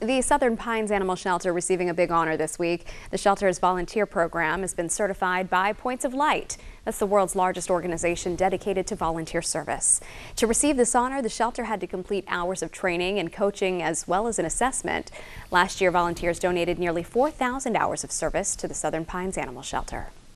The Southern Pines Animal Shelter receiving a big honor this week. The shelter's volunteer program has been certified by Points of Light. That's the world's largest organization dedicated to volunteer service. To receive this honor, the shelter had to complete hours of training and coaching as well as an assessment. Last year, volunteers donated nearly 4,000 hours of service to the Southern Pines Animal Shelter.